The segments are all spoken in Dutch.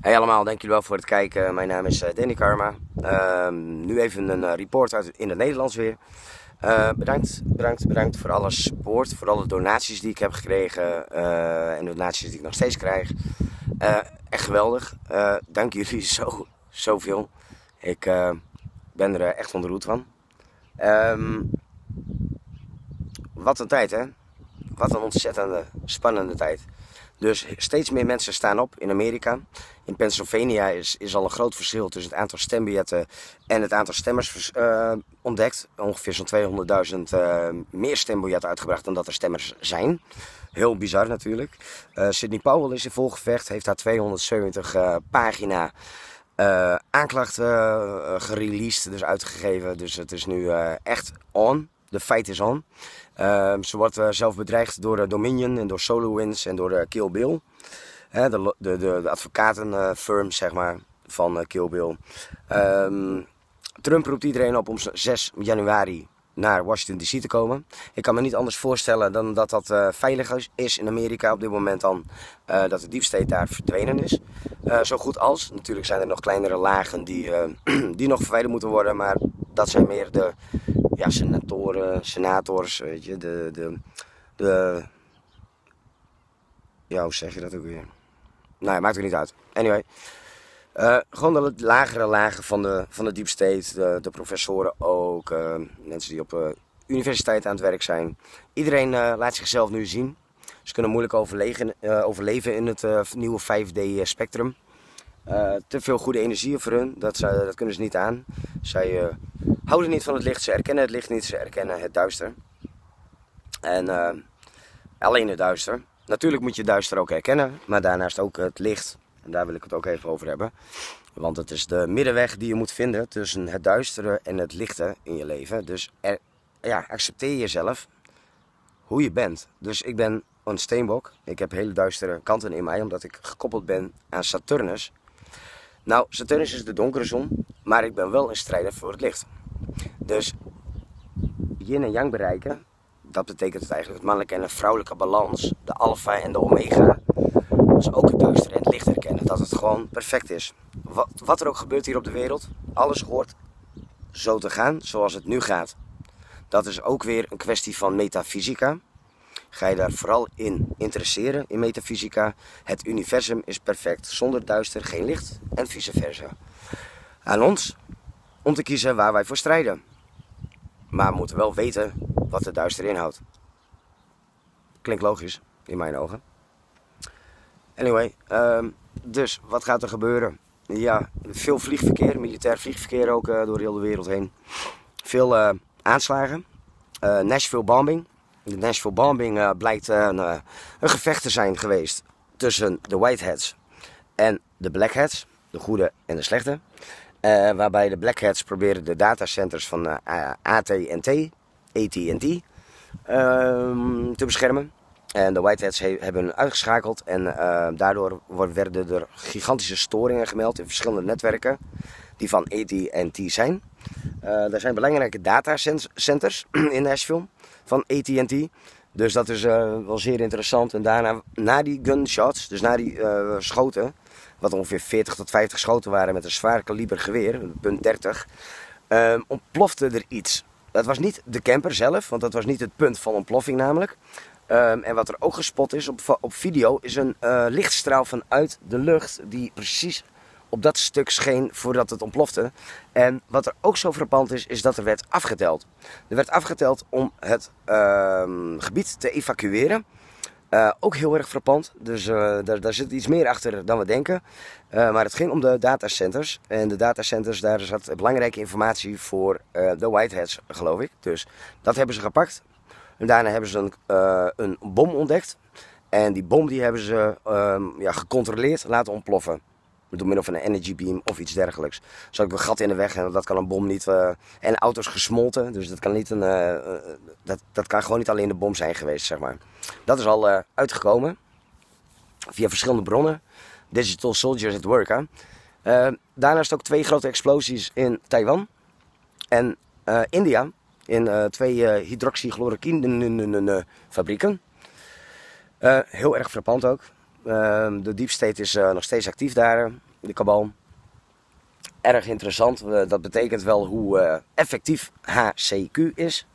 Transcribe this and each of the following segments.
Hey allemaal, dank jullie wel voor het kijken. Mijn naam is eh, Danny Karma. Ehm, nu even een uh, report uit in het Nederlands weer. Uh, bedankt, bedankt, bedankt voor alle support, voor alle donaties die ik heb gekregen en donaties die ik nog steeds krijg. echt geweldig. dank jullie zo, zoveel. Ik ben er echt onderroet van. Um, wat een tijd hè. Wat een ontzettende, spannende tijd. Dus steeds meer mensen staan op in Amerika. In Pennsylvania is, is al een groot verschil tussen het aantal stembiljetten en het aantal stemmers uh, ontdekt. Ongeveer zo'n 200.000 uh, meer stembiljetten uitgebracht dan dat er stemmers zijn. Heel bizar natuurlijk. Uh, Sidney Powell is in volgevecht, heeft haar 270 uh, pagina aanklachten gereleased, dus uitgegeven. Dus het is nu echt on. De fight is on. Ehm, ze wordt zelf bedreigd door Dominion en door SolarWinds en door Kill Bill. de, de, de, advocatenfirm, zeg maar, van Kill Bill. Um, Trump roept iedereen op om 6 januari naar Washington DC te komen. Ik kan me niet anders voorstellen dan dat dat uh, veilig is in Amerika op dit moment dan uh, dat de diefstate daar verdwenen is. Uh, zo goed als. Natuurlijk zijn er nog kleinere lagen die, die nog verwijderd moeten worden, maar dat zijn meer de ja, senatoren, senators, weet je, de, de, de, ja, hoe zeg je dat ook weer? Nou ja, maakt er niet uit. Anyway. Uh, gewoon de lagere lagen van de, van de deep state, de, de professoren ook, uh, mensen die op uh, universiteit aan het werk zijn. Iedereen laat zichzelf nu zien. Ze kunnen moeilijk overleven, overleven in het nieuwe 5D spectrum. te veel goede energie voor hun, dat, dat kunnen ze niet aan. Zij houden niet van het licht, ze erkennen het licht niet, ze erkennen het duister. En alleen het duister. Natuurlijk moet je het duister ook herkennen, maar daarnaast ook het licht en daar wil ik het ook even over hebben. Want het is de middenweg die je moet vinden tussen het duistere en het lichte in je leven. Dus ja, accepteer jezelf hoe je bent. Dus ik ben een steenbok. Ik heb hele duistere kanten in mij, omdat ik gekoppeld ben aan Saturnus. Nou, Saturnus is de donkere zon, maar ik ben wel een strijder voor het licht. Dus yin en yang bereiken, dat betekent het eigenlijk het mannelijke en de vrouwelijke balans, de alfa en de omega. Dus ook het duister en het licht herkennen. Dat het gewoon perfect is. Wat, wat er ook gebeurt hier op de wereld, alles hoort zo te gaan zoals het nu gaat. Dat is ook weer een kwestie van metafysica. Ga je daar vooral in interesseren, in metafysica. Het universum is perfect. Zonder duister geen licht en vice versa. Aan ons om te kiezen waar wij voor strijden. Maar we moeten wel weten wat de duister inhoudt. Klinkt logisch, in mijn ogen. Anyway, um, dus wat gaat er gebeuren? Ja, veel vliegverkeer, militair vliegverkeer ook uh, door heel de wereld heen. Veel uh, aanslagen. Uh, Nashville bombing. De Nashville bombing blijkt een, een gevecht te zijn geweest tussen de Whiteheads en de Blackheads. De goede en de slechte. waarbij de Blackheads proberen de datacenters van AT&T, AT&T, ehm, te beschermen. En de Whiteheads hebben uitgeschakeld en uh, daardoor werden er gigantische storingen gemeld in verschillende netwerken die van AT&T zijn. Uh, er zijn belangrijke datacenters in Nashville van AT&T. Dus dat is uh, wel zeer interessant. En daarna, na die gunshots, dus na die schoten, wat ongeveer 40 tot 50 schoten waren met een zwaar kaliber geweer, punt 30, ontplofte er iets. Dat was niet de camper zelf, want dat was niet het punt van ontploffing namelijk. Um, en wat er ook gespot is op, op video, is een uh, lichtstraal vanuit de lucht die precies op dat stuk scheen voordat het ontplofte. En wat er ook zo frappant is, is dat er werd afgeteld. Er werd afgeteld om het uh, gebied te evacueren. Uh, ook heel erg frappant, dus uh, daar, daar, zit iets meer achter dan we denken. maar het ging om de datacenters. En de datacenters, daar zat belangrijke informatie voor de Whiteheads, geloof ik. Dus dat hebben ze gepakt. Daarna hebben ze een, uh, een bom ontdekt. En die bom die hebben ze um, ja, gecontroleerd laten ontploffen. Door middel van een energy beam of iets dergelijks. Zo heb ik een gat in de weg en dat kan een bom niet. Uh, en auto's gesmolten, dus dat kan, niet een, uh, dat, dat kan gewoon niet alleen de bom zijn geweest, zeg maar. Dat is al uitgekomen. Via verschillende bronnen. Digital Soldiers at Work. Hè. daarnaast ook twee grote explosies in Taiwan en India in uh, twee uh, hydroxychloroquine fabrieken. Uh, heel erg frappant ook. Ehm, de deep state is nog steeds actief daar. de kabal. Erg interessant. dat betekent wel hoe effectief HCQ is.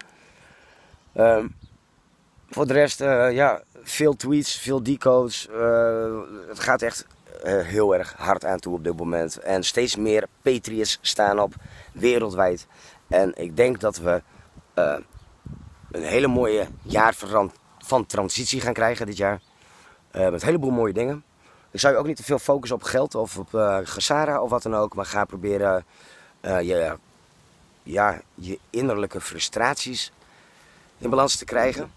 Ehm, voor de rest, ja, veel tweets, veel decodes. het gaat echt heel erg hard aan toe op dit moment. En steeds meer Patriots staan op wereldwijd. En ik denk dat we een hele mooie jaar van, van transitie gaan krijgen dit jaar. Uh, met een heleboel mooie dingen. Ik zou je ook niet te veel focussen op geld of op uh, Gesara of wat dan ook. Maar ga proberen je, ja, je innerlijke frustraties in balans te krijgen.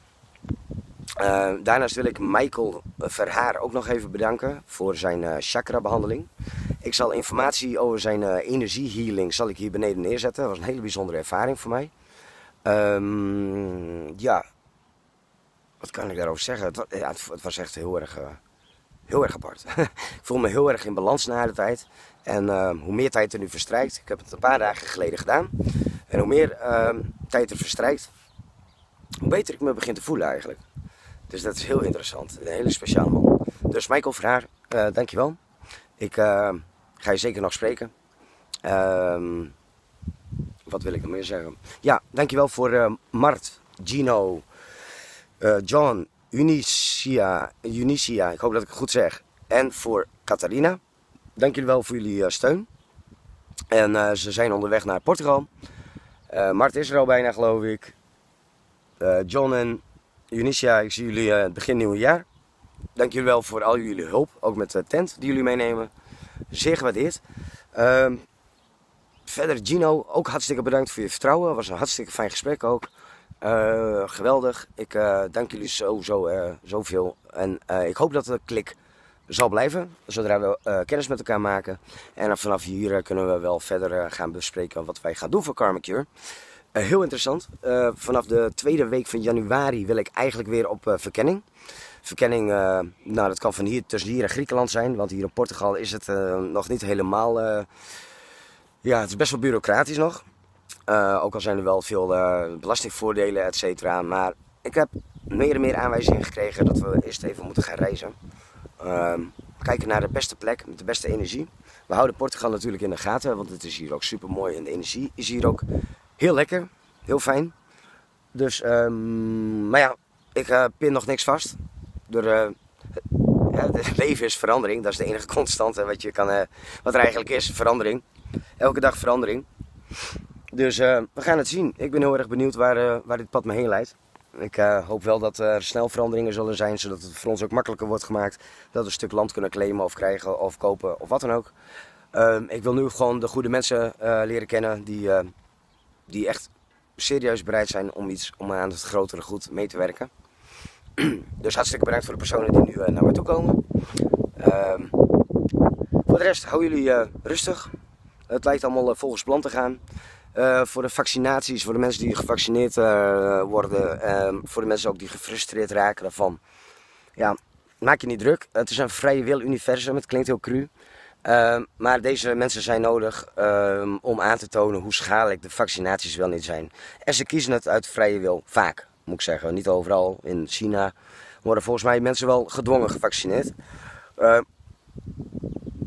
daarnaast wil ik Michael Verhaar ook nog even bedanken voor zijn chakra behandeling. Ik zal informatie over zijn energiehealing zal ik hier beneden neerzetten. Dat was een hele bijzondere ervaring voor mij. Um, ja, wat kan ik daarover zeggen? Het, ja, het, was echt heel erg, uh, heel erg apart. ik voel me heel erg in balans na de tijd. En uh, hoe meer tijd er nu verstrijkt, ik heb het een paar dagen geleden gedaan. En hoe meer uh, tijd er verstrijkt, hoe beter ik me begin te voelen eigenlijk. Dus dat is heel interessant. Een hele speciale man. Dus Michael Vraag, uh, dankjewel. Ik ga je zeker nog spreken. Ehm wat wil ik nog meer zeggen? Ja, dankjewel voor uh, Mart, Gino, uh, John, Unicia, Unicia, ik hoop dat ik het goed zeg. En voor Catharina. Dank jullie wel voor jullie uh, steun. En ze zijn onderweg naar Portugal. Mart is er al bijna, geloof ik. John en Unicia, ik zie jullie begin nieuwe jaar. Dank jullie wel voor al jullie hulp, ook met de tent die jullie meenemen. Zeer gewaardeerd. Ehm, verder Gino, ook hartstikke bedankt voor je vertrouwen. Was een hartstikke fijn gesprek ook. Uh, geweldig. Ik uh, dank jullie sowieso uh, zoveel. En ik hoop dat de klik zal blijven. Zodra we kennis met elkaar maken. En vanaf hier kunnen we wel verder gaan bespreken wat wij gaan doen voor Karma heel interessant. vanaf de tweede week van januari wil ik eigenlijk weer op verkenning. Verkenning, nou dat kan van hier tussen hier en Griekenland zijn. Want hier in Portugal is het nog niet helemaal ja, het is best wel bureaucratisch nog. Uh, ook al zijn er wel veel uh, belastingvoordelen, et cetera. Maar ik heb meer en meer aanwijzingen gekregen dat we eerst even moeten gaan reizen. Uh, kijken naar de beste plek met de beste energie. We houden Portugal natuurlijk in de gaten, want het is hier ook super mooi. En de energie is hier ook heel lekker, heel fijn. Dus, um, maar ja, ik uh, pin nog niks vast. Door, het leven is verandering, dat is de enige constante wat, je kan, wat er eigenlijk is, verandering elke dag verandering. Dus uh, we gaan het zien. Ik ben heel erg benieuwd waar, uh, waar dit pad me heen leidt. Ik uh, hoop wel dat er snel veranderingen zullen zijn, zodat het voor ons ook makkelijker wordt gemaakt. Dat we een stuk land kunnen claimen of krijgen of kopen of wat dan ook. Ehm, ik wil nu gewoon de goede mensen leren kennen die, die echt serieus bereid zijn om, iets, om aan het grotere goed mee te werken. dus hartstikke bedankt voor de personen die nu naar me toe komen. Ehm, voor de rest, hou jullie rustig. Het lijkt allemaal eh, volgens plan te gaan. Uh, voor de vaccinaties, voor de mensen die gevaccineerd uh, worden, uh, voor de mensen ook die gefrustreerd raken daarvan. Ja, maak je niet druk. Het is een vrije wil universum, het klinkt heel cru. Ehm, maar deze mensen zijn nodig ehm, om aan te tonen hoe schadelijk de vaccinaties wel niet zijn. En ze kiezen het uit vrije wil, vaak moet ik zeggen. Niet overal. In China worden volgens mij mensen wel gedwongen gevaccineerd.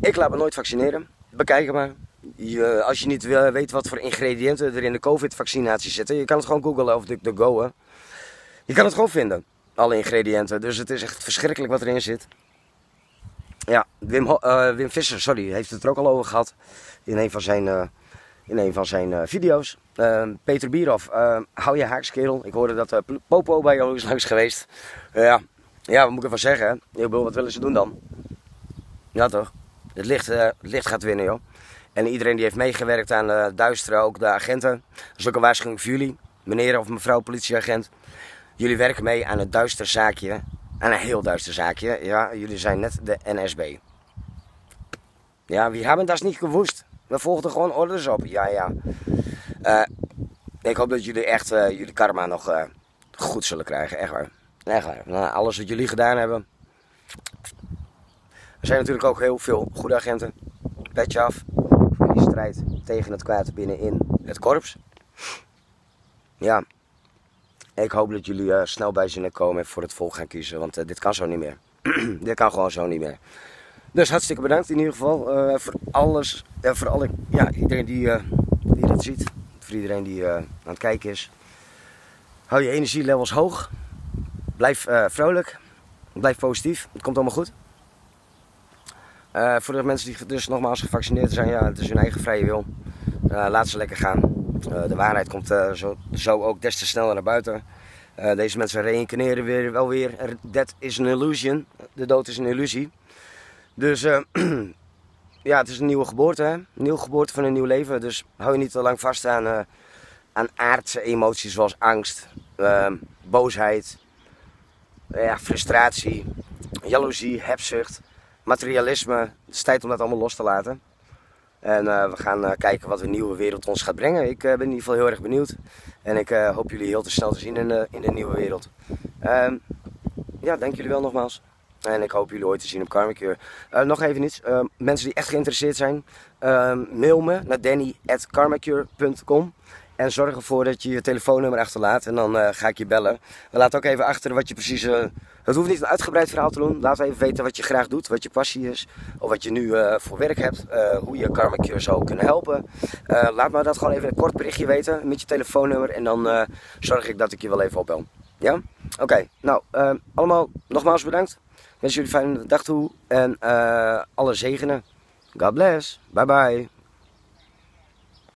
ik laat me nooit vaccineren. Bekijk maar je, als je niet weet wat voor ingrediënten er in de COVID-vaccinatie zitten, je kan het gewoon googlen of de Go. Je kan het gewoon vinden, alle ingrediënten. Dus het is echt verschrikkelijk wat erin zit. Ja, Wim, uh, Wim Visser, sorry, heeft het er ook al over gehad in een van zijn, uh, in een van zijn uh, video's. Peter Bierhoff, hou je haaks, Ik hoorde dat Popo bij jou is langs geweest. ja, ja, wat moet ik ervan zeggen? Heel veel, wat willen ze doen dan? Ja toch? Het licht, het licht gaat winnen, joh. En iedereen die heeft meegewerkt aan uh, duisteren, ook de agenten. Dat is ook een waarschuwing voor jullie, meneer of mevrouw politieagent. Jullie werken mee aan een duister zaakje. Aan een heel duister zaakje. Ja, jullie zijn net de NSB. Ja, we hebben dat niet gewoest. We volgden gewoon orders op. Ja, ja. Uh, ik hoop dat jullie echt uh, jullie karma nog goed zullen krijgen. Echt waar. Echt waar. Alles wat jullie gedaan hebben. Er zijn natuurlijk ook heel veel goede agenten. Petje af die strijd tegen het kwaad binnenin het korps. Ja, ik hoop dat jullie uh, snel bij zinnen komen en voor het volk gaan kiezen, want uh, dit kan zo niet meer. dit kan gewoon zo niet meer. Dus hartstikke bedankt in ieder geval uh, voor alles. Uh, voor alle, ja, iedereen die, die dit ziet. Voor iedereen die aan het kijken is. Hou je energielevels hoog. Blijf vrolijk. Blijf positief. Het komt allemaal goed. Voor de mensen die dus nogmaals gevaccineerd zijn, ja, het is hun eigen vrije wil. laat ze lekker gaan. de waarheid komt zo, zo ook des te sneller naar buiten. deze mensen reïncarneren weer, wel weer. That is an illusion. De dood is een illusie. Dus ja, het is een nieuwe geboorte, hè? Een nieuwe geboorte van een nieuw leven. Dus hou je niet te lang vast aan, aan aardse emoties zoals angst, uh, boosheid, ja, frustratie, jaloezie, hebzucht, materialisme. Het is tijd om dat allemaal los te laten. En uh, we gaan kijken wat een nieuwe wereld ons gaat brengen. Ik ben in ieder geval heel erg benieuwd. En ik hoop jullie heel te snel te zien in de, in de nieuwe wereld. Ehm, ja, dank jullie wel nogmaals. En ik hoop jullie ooit te zien op Karmacure. Nog even iets. Uh, mensen die echt geïnteresseerd zijn, uh, mail me naar danny.karmacure.com. En zorg ervoor dat je je telefoonnummer achterlaat en dan ga ik je bellen. We laten ook even achter wat je precies... het hoeft niet een uitgebreid verhaal te doen. Laat even weten wat je graag doet, wat je passie is. Of wat je nu voor werk hebt. hoe je Karmacure zou kunnen helpen. laat me dat gewoon even een kort berichtje weten met je telefoonnummer. En dan zorg ik dat ik je wel even opbel. Ja? Oké, nou, allemaal nogmaals bedankt wens jullie een fijne dag toe en alle zegenen. God bless. Bye bye.